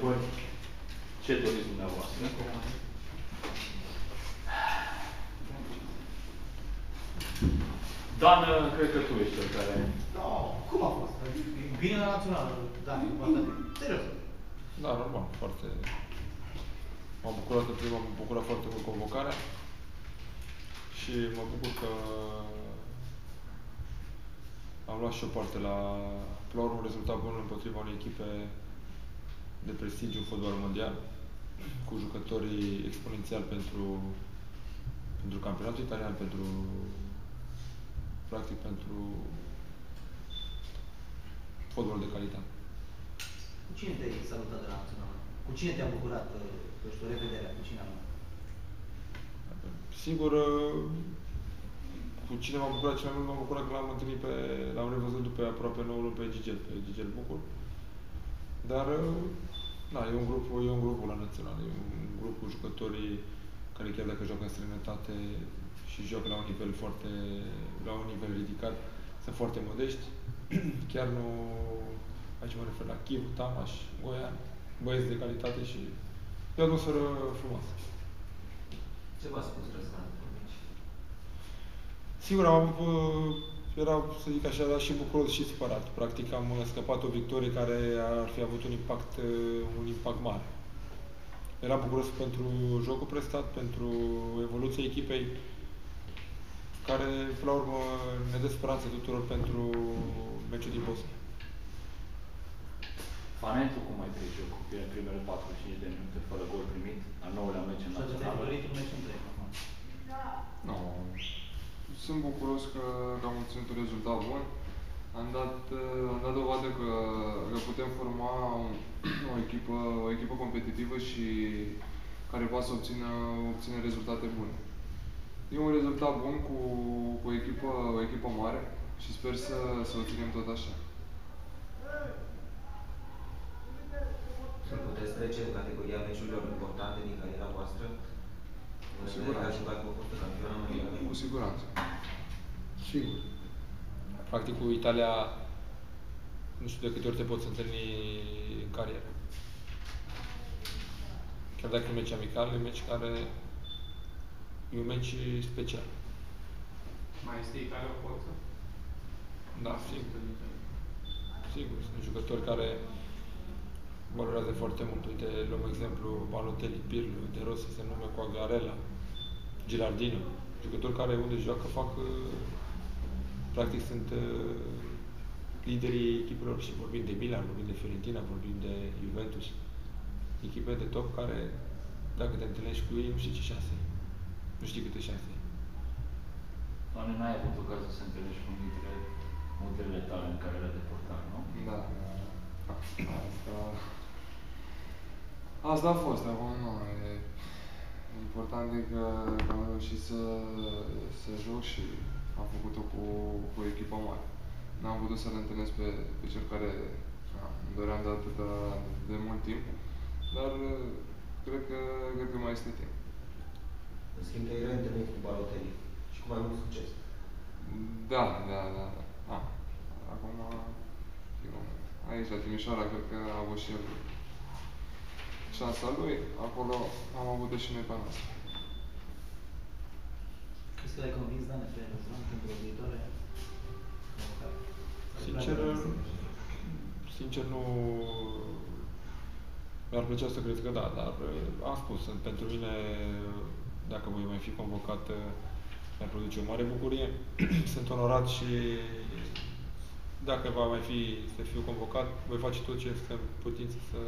întrebări, ce doriți dumneavoastră? Dan, cred că tu ești cel care... Da, cum a fost? Bine la național, da, serios. Da, normal, foarte... M-am bucurat în prima, m-am bucurat foarte mult convocarea și mă bucur că am luat și o parte la, la urmă, un rezultat bun împotriva unei echipe de prestigiu în fotbal mondial, cu jucătorii exponențial pentru, pentru campionatul italian, pentru practic pentru fotbal de calitate. Cu cine te-ai salutat de la Națională? Cu cine te-a bucurat, nu știu, revederea? Cu cine am Sigur, cu cine m-am bucurat cel mai mult, m-am bucurat că l-am întâlnit pe, l-am revăzut după aproape 9 luni pe Gigel, pe Gigel Bucur. Dar, da, e un grup, e un grup la național, e un grup cu jucătorii care chiar dacă joacă în străinătate și joacă la un nivel foarte, la un nivel ridicat, sunt foarte modești. chiar nu, aici mă refer la Chiv, Tamaș, Goian, băieți de calitate și e o atmosferă frumoasă. Ce v-a spus Răzvan? Sigur, am, era, să zic așa, era și bucuros și supărat. Practic am scăpat o victorie care ar fi avut un impact, un impact mare. Era bucuros pentru jocul prestat, pentru evoluția echipei, care, până la urmă, ne dă speranță tuturor pentru meciul din Bosnia. Fanentul cum ai trăit jocul? Primele 45 de minute fără gol primit, al nouălea meci în națională. un meci întreg Nu. Sunt bucuros că, că am obținut un rezultat bun. Am dat, am dat dovadă că, că putem forma o echipă, o echipă competitivă și care poate să obțină, obține rezultate bune. E un rezultat bun cu, cu o, echipă, o echipă mare și sper să, să o ținem tot așa. Puteți trece în categoria meciurilor importante din cariera voastră? Cu siguranță. Cu siguranță. Sigur. Practic cu Italia nu știu de câte ori te poți întâlni în carieră. Chiar dacă e un meci amical, e un meci care e un meci special. Mai este Italia o forță? Da, sigur. Sigur, sunt jucători care valorează foarte mult. Uite, luăm exemplu Balotelli, Pirlo, De Rossi, se nume cu Agarela, Gilardino. Jucători care unde joacă fac, practic sunt liderii echipelor și vorbim de Milan, vorbim de Fiorentina, vorbim de Juventus. Echipe de top care, dacă te întâlnești cu ei, nu știi ce șanse Nu știi câte șanse Doamne, n-ai avut ocazia să întâlnești cu multele, multele tale în care de portar, nu? Da. Asta... Asta a fost, acum nu. E, important e că, că am reușit să, să joc și am făcut-o cu, cu o echipă mare. N-am putut să-l întâlnesc pe, pe cel care na, îmi doream de atât de mult timp, dar cred că, cred că mai este timp. În schimb, te-ai reîntâlnit cu Balotelli și cu mai mult succes. Da, da, da. da. Acum, eu, aici, la Timișoara, cred că a avut și el șansa lui, acolo am avut-o și noi pe noastră. Crezi că l-ai convins, Dan, pe Răzvan pentru o viitoare? Sincer, sincer nu... Mi-ar plăcea să cred că da, dar am spus, pentru mine, dacă voi mai fi convocat, mi-ar produce o mare bucurie. Sunt onorat și dacă va mai fi să fiu convocat, voi face tot ce este în putință să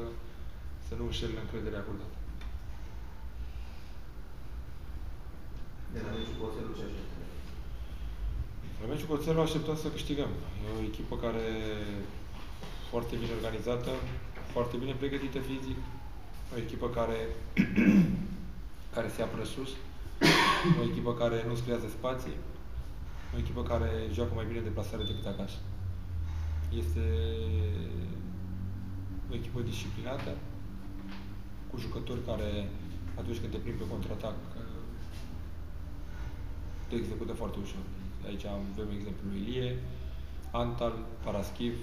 să nu înșel încrederea acordată. De la meciul cu Oțelul ce așteptăm? La meciul cu Oțelul așteptăm să câștigăm. E o echipă care foarte bine organizată, foarte bine pregătită fizic, o echipă care, care se apără sus, o echipă care nu-ți creează spații, o echipă care joacă mai bine deplasare decât acasă. Este o echipă disciplinată, cu jucători care, atunci când te prind pe contraatac, te execută foarte ușor. Aici avem exemplul lui Ilie, Antal, Paraschiv,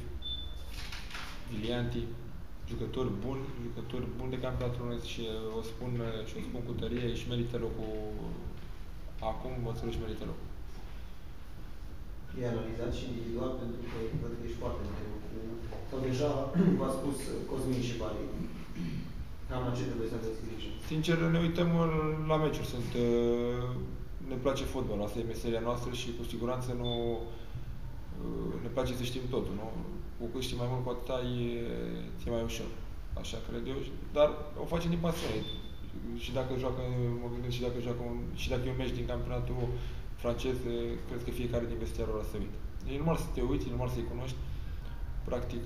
Vilianti, jucători buni, jucători buni de campionatul românesc și o spun, și o spun cu tărie, își merită locul acum, văd să își merită locul. E analizat și individual pentru că văd că ești foarte întreb cu... Sau deja v-a spus Cosmin și Vali. Cam la ce trebuie să aveți grijă. Sincer, ne uităm la meciuri. Sunt, uh, ne place fotbal, asta e meseria noastră și cu siguranță nu uh, ne place să știm totul, nu? Cu cât știi mai mult, cu atâta e, ți mai ușor. Așa cred eu. Dar o facem din pasiune. Și dacă joacă, mă gândesc și dacă joacă un, și dacă e un meci din campionatul francez, cred că fiecare din vestiarul ăla se uită. E normal să te uiți, e normal să-i cunoști. Practic,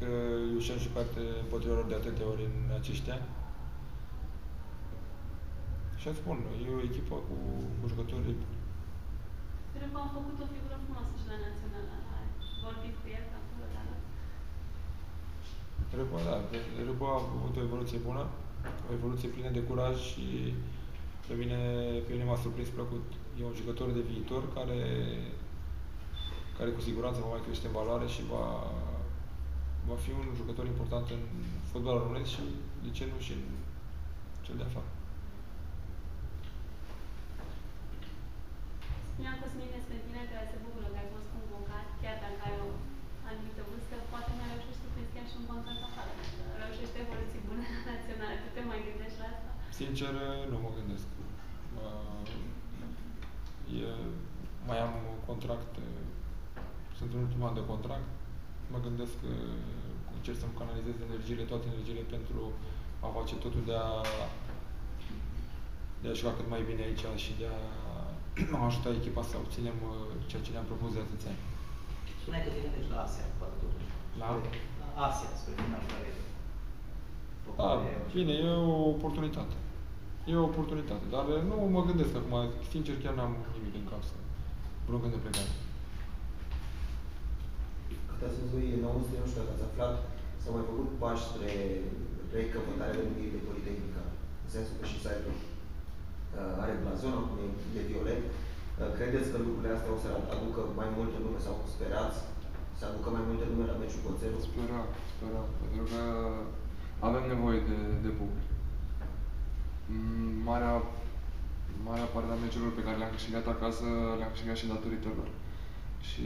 eu și-am jucat împotriva lor de atâtea ori în acești ani. Și îmi spun, e o echipă cu, cu jucători Cred că am făcut o figură frumoasă și la națională. Ai vorbit cu el acolo, dar... Răbu, da, Răbu a avut o evoluție bună, o evoluție plină de curaj și pe mine, pe mine m-a surprins plăcut. E un jucător de viitor care, care cu siguranță va mai crește în valoare și va, va fi un jucător important în fotbalul românesc și, de ce nu, și în cel de afară. Spuneam Cosmin despre tine că se bucură că ai fost convocat, chiar dacă ai o anumită vârstă, poate mai reușești tu prin schimb și un contract afară. Dacă reușești evoluții bune la naționale, tu te mai gândești la asta? Sincer, nu mă gândesc. Uh, e, mai am contract, sunt în ultimul an de contract, mă gândesc că încerc să-mi canalizez energiile, toate energiile pentru a face totul de a de a juca cât mai bine aici și de a am ajutat echipa să obținem uh, ceea ce ne-am propus de atâția ani. Spuneai că te gândești la Asia, poate totuși. La? La Asia, spre final care Da, bine, e o oportunitate. E o oportunitate, dar nu mă gândesc acum, sincer, chiar n-am nimic în cap să vreun gând de plecare. Cât ați văzut în Austria, nu știu dacă ați aflat, s-au mai făcut pași spre recăpătarea denumirii de Politehnică, în sensul că și site-ul uh, are blazon, acum e de violet. Uh, credeți că lucrurile astea o să aducă mai multe lume sau sperați să aducă mai multe lume la meciul cu oțelul? Sperăm, sperăm, pentru că avem nevoie de, de public. Mm, Marea, marea parte a meciurilor pe care le-am câștigat acasă, le-am câștigat și datorită lor. Și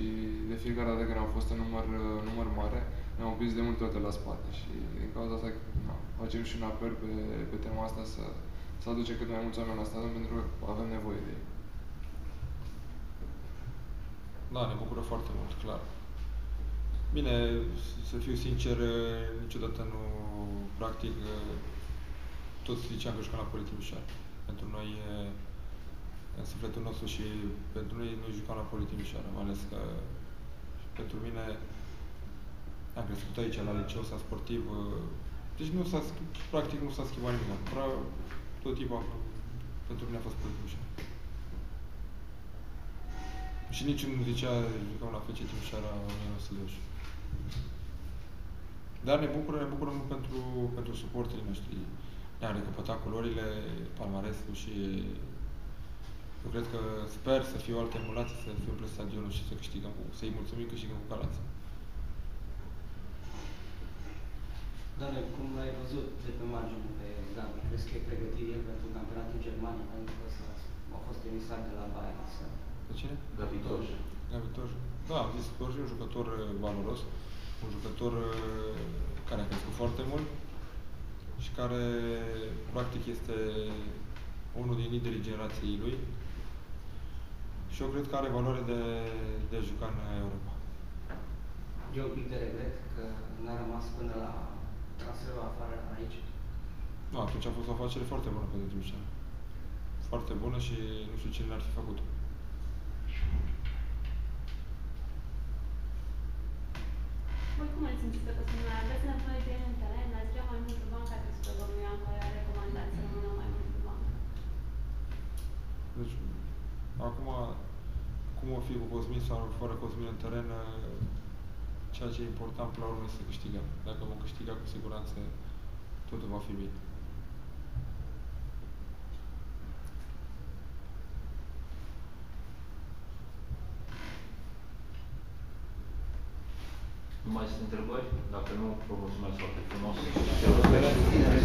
de fiecare dată când am fost în număr, număr mare, ne-am oprit de multe ori la spate și din cauza asta na, facem și un apel pe, pe tema asta să, să aduce cât mai mulți oameni la stadion pentru că avem nevoie de ei. Da, ne bucură foarte mult, clar. Bine, să fiu sincer, niciodată nu, practic, toți ziceam că jucam la Poli Timișoara. Pentru noi, în sufletul nostru și pentru noi, noi jucam la Poli Timișoara, mai ales că pentru mine am crescut aici, la liceu, sa sportiv, deci nu s-a, practic nu s-a schimbat nimic. Tot timpul am, pentru mine a fost Poli Timișoara. Și nici nu zicea, jucam la FC Timișoara 1920. Dar ne bucură, ne bucură mult pentru, pentru suporterii noștri. Ne-am recăpătat culorile, palmaresul și eu cred că sper să fie o altă emulație, să fie umple stadionul și să câștigăm, cu, să-i mulțumim câștigăm cu Galați. Dar cum l-ai văzut de pe margine pe Gabi? Crezi că e pregătit el pentru campionatul Germaniei? Pentru că ăsta a fost emisar de la Bayern. Să... Pe cine? Gabi Toj. Gabi Toj. Da, am zis Toj e un jucător uh, valoros, un jucător uh, care a crescut foarte mult și care practic este unul din liderii generației lui și eu cred că are valoare de, de a juca în Europa. E un pic de regret că n-a rămas până la transferul afară aici. Nu, atunci a fost o afacere foarte bună pentru Timișoara. Foarte bună și nu știu cine l-ar fi făcut. Voi cum îl simțiți pe Cosmin? Aveți nevoie de el în teren? Ați vrea mai mult pe bancă? Ați spus că domnul Ioan care a recomandat să rămână mai mult pe bancă. Deci, acum, cum o fi cu Cosmin sau fără Cosmin în teren, ceea ce e important până la urmă este să câștigăm. Dacă vom câștiga, cu siguranță, totul va fi bine. mai sunt întrebări? Dacă nu, vă mulțumesc foarte frumos. Tinere,